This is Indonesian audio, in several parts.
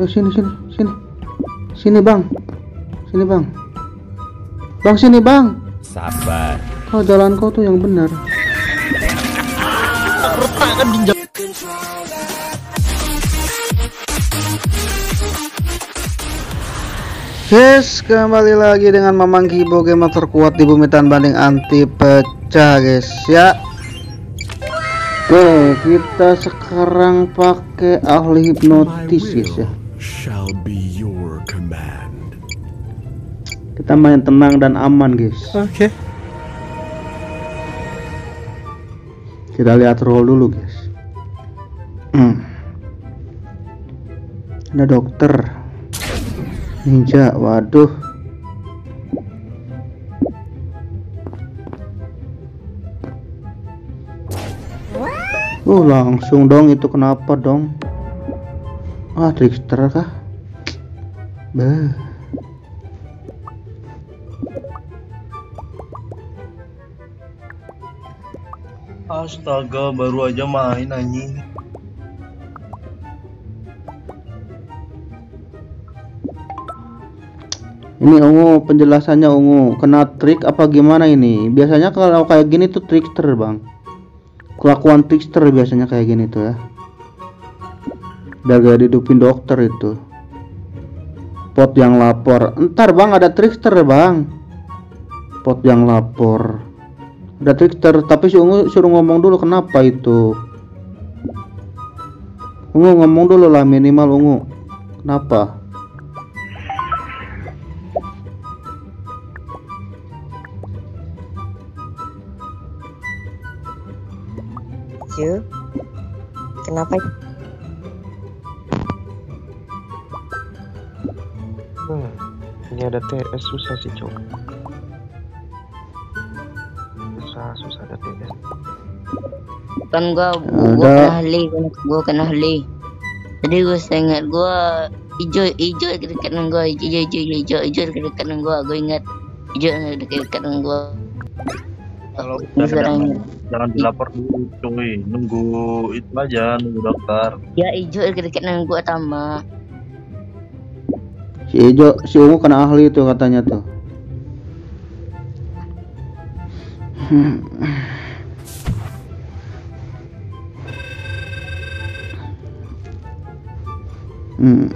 Ayo sini sini sini. Sini bang. Sini bang. Bang sini bang. Sabar. Oh jalan kau tuh yang benar. Guys, kembali lagi dengan Mamang Kibo gamer terkuat di bumi tan banding anti pecah guys ya. Oke, kita sekarang pakai ahli hipnotis guys ya. Shall be your command. Kita main tenang dan aman guys. Oke. Kita lihat roll dulu guys. Hmm. Ada dokter. Ninja, waduh. Uh, langsung dong itu kenapa dong? Ah, trickster kah? Bah. Astaga, baru aja main anjing. Ini ungu penjelasannya ungu kena trik apa gimana ini? Biasanya kalau kayak gini tuh trickster bang. Kelakuan trickster biasanya kayak gini tuh ya. Udah gak dokter itu. Pot yang lapor. Entar bang ada trickster bang. Pot yang lapor. Ada trickster tapi ungu suruh ngomong dulu kenapa itu. Ungu ngomong dulu lah minimal ungu. Kenapa? Yo, kenapa? Ini ada TS susah sih cok. Susah susah ada TS. Kan gua Ada. gua kena ahli, kan gua kena ahli. Tadi gua ingat gua hijau hijau dekat kanan gua hijau hijau hijau hijau dekat kanan gua gua ingat hijau dekat kanan gua. Kalau sekarang jangan, jangan dilapor dulu, cuy. Nunggu itu aja, nunggu dokter. ya hijau dekat kanan gua tama. Si Ijo, si Ungu kena ahli itu katanya tuh. Hmm. Hmm.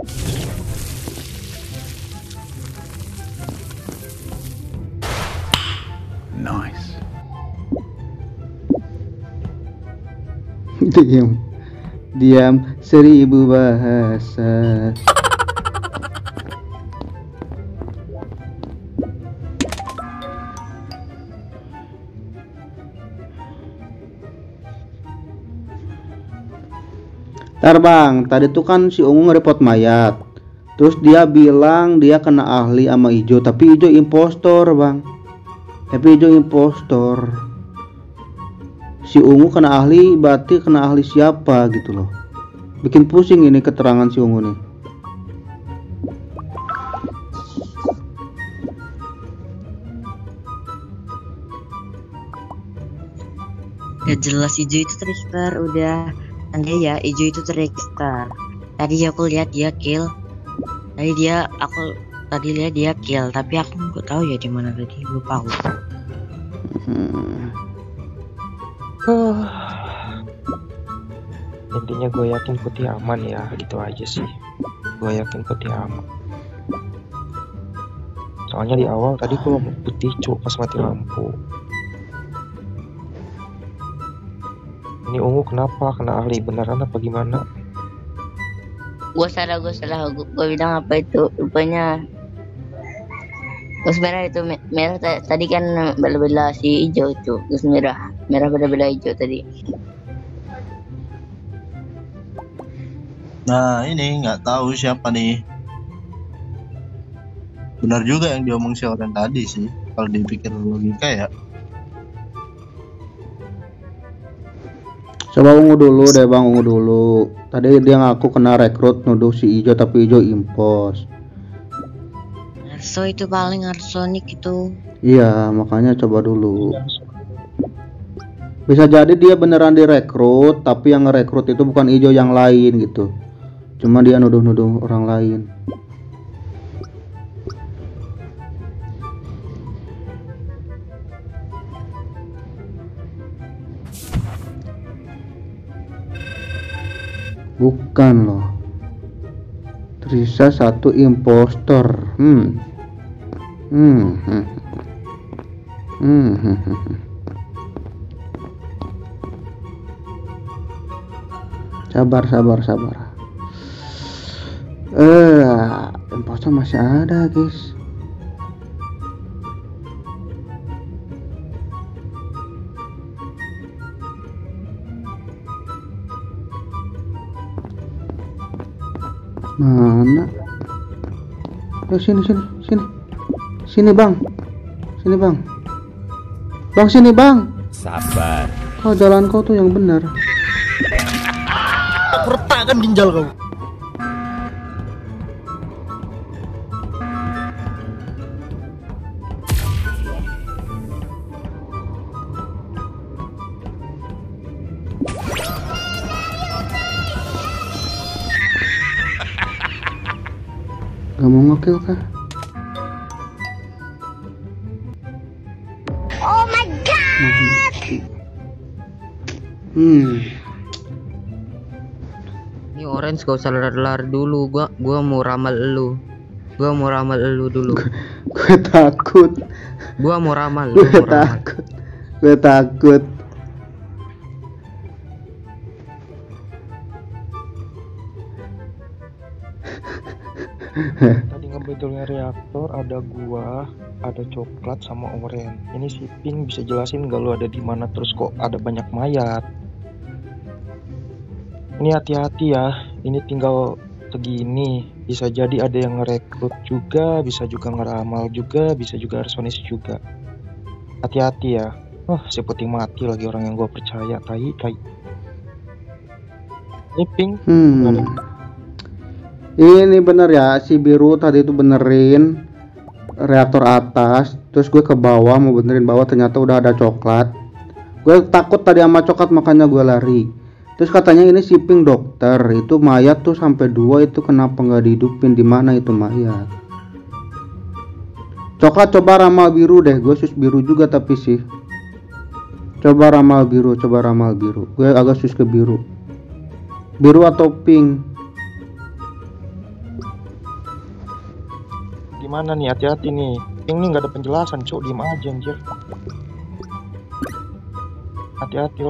Nice. Diam. Diam seribu bahasa. Ntar bang, tadi tuh kan si Ungu nge-report mayat. Terus dia bilang dia kena ahli sama Ijo Tapi Ijo impostor bang. Tapi Ijo impostor si ungu kena ahli berarti kena ahli siapa gitu loh bikin pusing ini keterangan si ungu nih Gak jelas hijau itu trickster udah. Tanda ya hijau itu trickster. Tadi aku lihat dia kill. Tadi dia aku tadi lihat dia kill tapi aku nggak tahu ya di mana tadi lupa aku. Hmm, Intinya gue yakin putih aman ya, gitu aja sih. Gue yakin putih aman. Soalnya di awal tadi gue mau putih cuk pas mati lampu. Ini ungu kenapa? Kena ahli beneran apa gimana? Gua salah, gua salah. Gua bilang apa itu? Rupanya Gus merah itu me- merah ta- tadi kan bela-bela si hijau itu Gus merah merah bela-bela hijau tadi Nah, ini nggak tahu siapa nih. Benar juga yang diomong si orang tadi sih. Kalau dipikir logika ya. coba ungu dulu deh bang ungu dulu tadi dia ngaku kena rekrut nuduh si Ijo tapi Ijo impos So itu paling Arsonic itu. Iya, makanya coba dulu. Bisa jadi dia beneran direkrut, tapi yang ngerekrut itu bukan ijo yang lain gitu. Cuma dia nuduh-nuduh orang lain. Bukan loh. Trisa satu impostor. Hmm. Hmm. hmm. Hmm. hmm, Sabar, sabar, sabar. Eh, impostor masih ada, guys. Mana? Ayo sini, sini, sini. Sini, Bang. Sini, Bang. Bang sini, Bang. Sabar. Kau jalan kau tuh yang benar. Retakkan ginjal kau. Gak mau ngekill kah? Oh my god. Hmm. Ini orange gak usah lari-lari dulu. Gua gua mau ramal elu. Gua mau ramal elu dulu. Gue takut. Gua mau ramal, gua Gue takut. Gue takut. Tadi ngebetulnya reaktor ada gua, ada coklat sama oren. Ini si Pink bisa jelasin gak lu ada di mana terus kok ada banyak mayat. Ini hati-hati ya. Ini tinggal segini. Bisa jadi ada yang ngerekrut juga, bisa juga ngeramal juga, bisa juga arsonis juga. Hati-hati ya. Wah, si putih mati lagi orang yang gua percaya. Tai, tai. Ini Pink Hmm. Ini bener ya, si biru tadi itu benerin reaktor atas, terus gue ke bawah mau benerin bawah ternyata udah ada coklat. Gue takut tadi sama coklat makanya gue lari. Terus katanya ini si pink dokter, itu mayat tuh sampai dua itu kenapa nggak dihidupin di mana itu mayat? Coklat coba ramal biru deh, gue sus biru juga tapi sih. Coba ramal biru, coba ramal biru. Gue agak sus ke biru. Biru atau pink? gimana nih hati-hati nih Pink nih nggak ada penjelasan cuk diem aja anjir hati-hati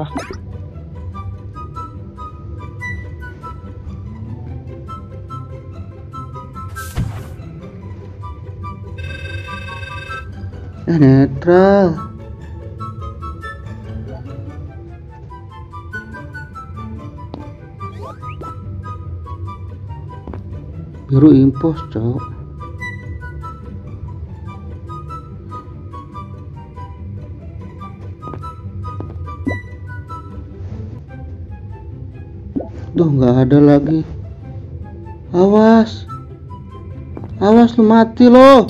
Eh, netral. Biru impos, cok. Duh, nggak ada lagi. Awas. Awas lu mati lo.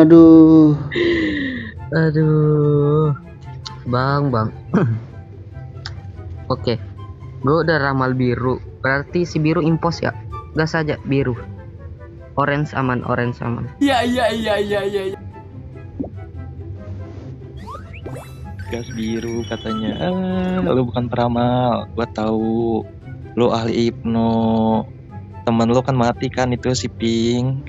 Aduh. Aduh. Bang, Bang. Oke. Gue udah ramal biru. Berarti si biru impos ya? Gas saja biru. Orange aman, orange aman. gas biru katanya ah lu bukan peramal gua tahu lu ahli hipno temen lu kan mati kan itu si Pink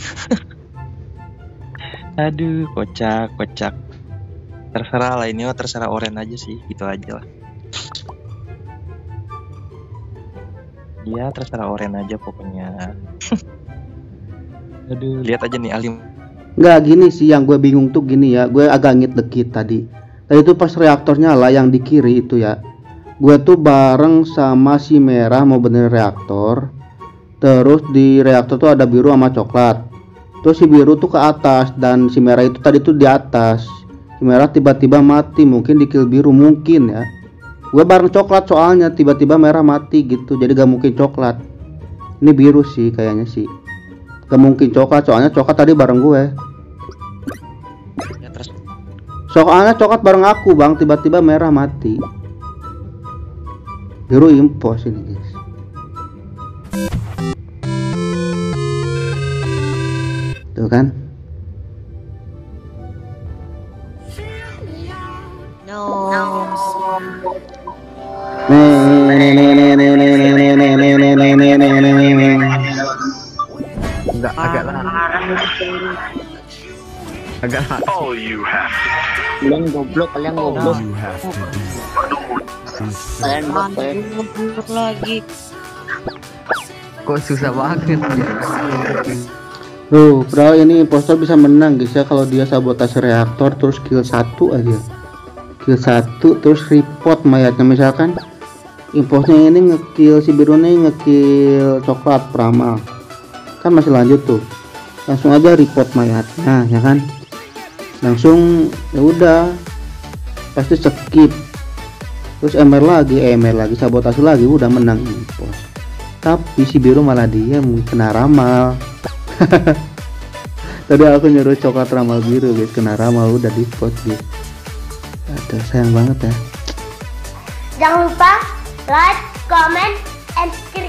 aduh kocak kocak terserah lah ini mah terserah oren aja sih gitu aja lah Iya terserah oren aja pokoknya aduh lihat aja nih ahli Nggak gini sih yang gue bingung tuh gini ya. Gue agak ngit dikit tadi. Tadi itu pas reaktor nyala yang di kiri itu ya. Gue tuh bareng sama si merah mau benerin reaktor. Terus di reaktor tuh ada biru sama coklat. Terus si biru tuh ke atas dan si merah itu tadi tuh di atas. Si merah tiba-tiba mati mungkin di kill biru mungkin ya. Gue bareng coklat soalnya tiba-tiba merah mati gitu. Jadi gak mungkin coklat. ini biru sih kayaknya sih gak mungkin coklat soalnya coklat tadi bareng gue Ya terus soalnya coklat bareng aku bang tiba-tiba merah mati biru impos ini guys tuh kan No. Enggak agak lah. Agak goblok, All goblok. you have Kalian bot, kalian goblok lagi. Kok susah banget ya. Tuh, padahal ini impostor bisa menang guys ya kalau dia sabotase reaktor terus kill satu aja. Kill satu terus report mayatnya misalkan imposnya ini ngekill si biru nih ngekill coklat peramal. Kan masih lanjut tuh. Langsung aja report mayatnya ya kan. Langsung ya udah pasti skip. Terus MR lagi, eh, MR lagi sabotase lagi udah menang impos. Tapi si biru malah diam kena ramal. Tadi aku nyuruh coklat ramal biru guys, kena ramal udah di post guys. Aduh sayang banget ya. Jangan lupa like, comment, and subscribe.